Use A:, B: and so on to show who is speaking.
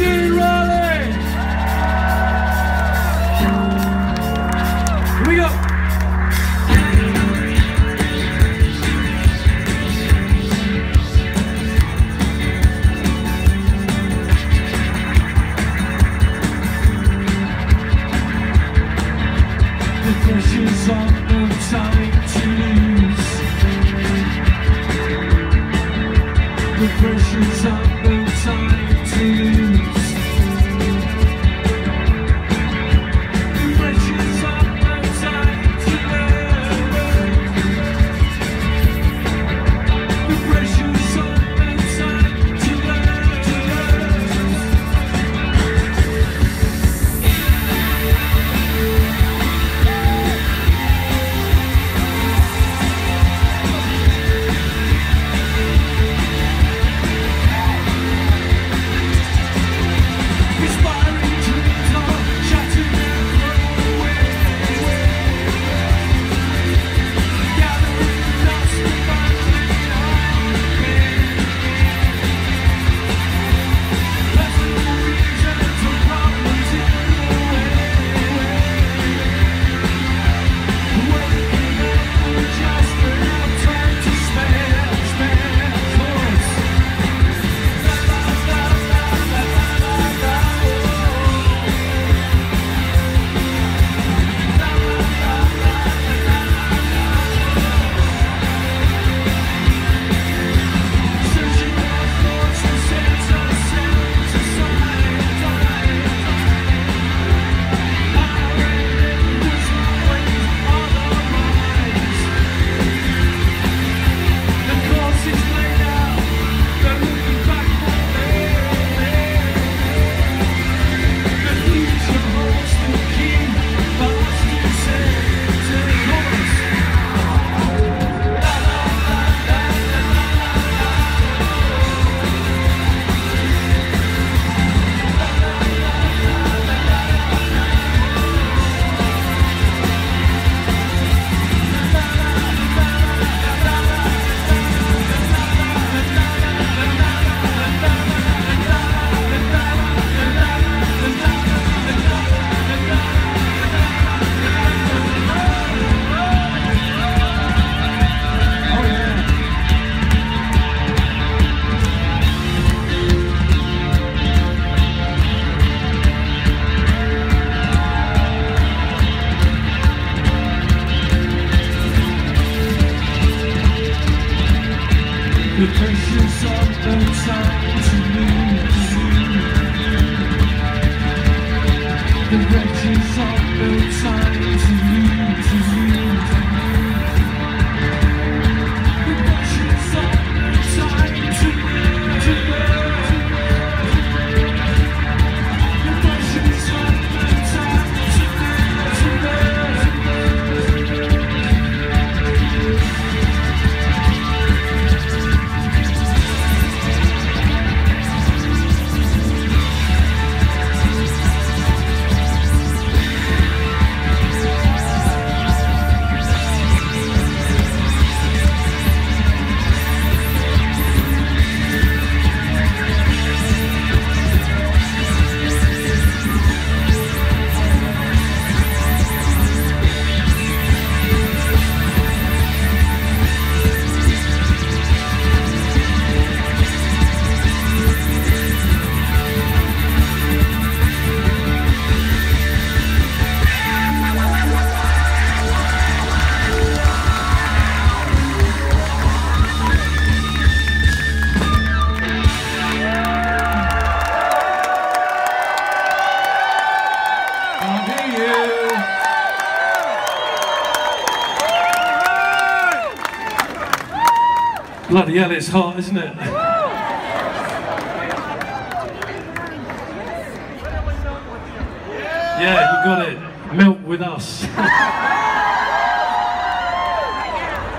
A: We go. The pressure's on, no time to lose. The pressure's on, Vacations are the time to lose The wretches are the time to me. You. Bloody hell, it's hot, isn't it? yeah, you got it. Melt with us.